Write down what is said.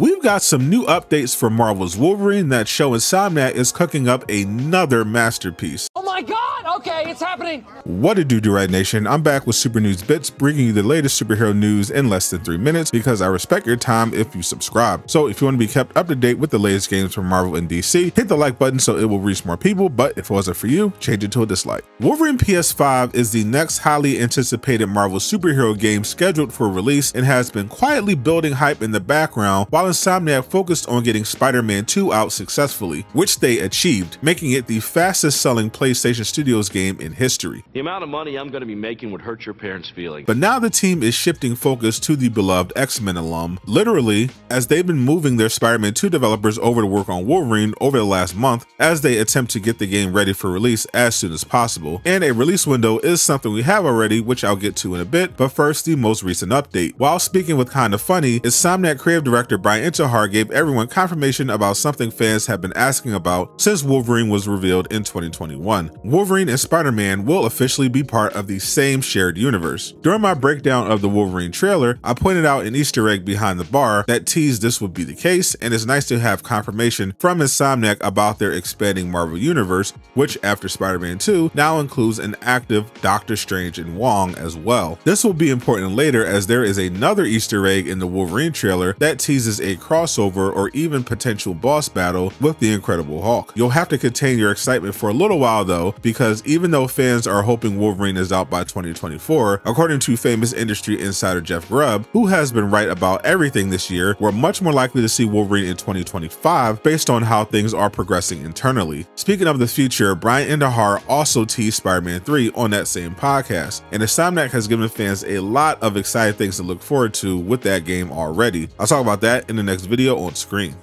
We've got some new updates for Marvel's Wolverine that show Insomniac is cooking up another masterpiece. Okay, it's happening! What a do do right nation, I'm back with Super News Bits, bringing you the latest superhero news in less than three minutes because I respect your time if you subscribe. So if you want to be kept up to date with the latest games from Marvel and DC, hit the like button so it will reach more people, but if it wasn't for you, change it to a dislike. Wolverine PS5 is the next highly anticipated Marvel superhero game scheduled for release and has been quietly building hype in the background while Insomniac focused on getting Spider-Man 2 out successfully, which they achieved, making it the fastest selling PlayStation Studios game in history. The amount of money I'm going to be making would hurt your parents' feelings. But now the team is shifting focus to the beloved X-Men alum, literally, as they've been moving their Spider-Man 2 developers over to work on Wolverine over the last month as they attempt to get the game ready for release as soon as possible. And a release window is something we have already, which I'll get to in a bit, but first the most recent update. While speaking with Kinda Funny, Insomniac creative director Bryan Bryan Intihar gave everyone confirmation about something fans have been asking about since Wolverine was revealed in 2021. Wolverine and Spider-Man will officially be part of the same shared universe. During my breakdown of the Wolverine trailer, I pointed out an Easter egg behind the bar that teased this would be the case, and it's nice to have confirmation from Insomniac about their expanding Marvel universe, which after Spider-Man 2 now includes an active Doctor Strange and Wong as well. This will be important later as there is another Easter egg in the Wolverine trailer that teases a crossover or even potential boss battle with the Incredible Hulk. You'll have to contain your excitement for a little while though, because even though fans are hoping Wolverine is out by 2024, according to famous industry insider Jeff Grubb, who has been right about everything this year, we're much more likely to see Wolverine in 2025 based on how things are progressing internally. Speaking of the future, Bryan Intihar also teased Spider-Man 3 on that same podcast, and Insomniac has given fans a lot of exciting things to look forward to with that game already. I'll talk about that in the next video on screen.